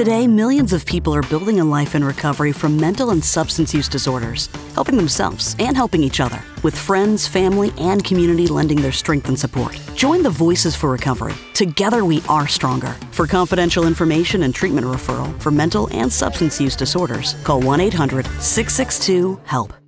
Today, millions of people are building a life in recovery from mental and substance use disorders, helping themselves and helping each other, with friends, family, and community lending their strength and support. Join the Voices for Recovery. Together we are stronger. For confidential information and treatment referral for mental and substance use disorders, call 1 800 662 HELP.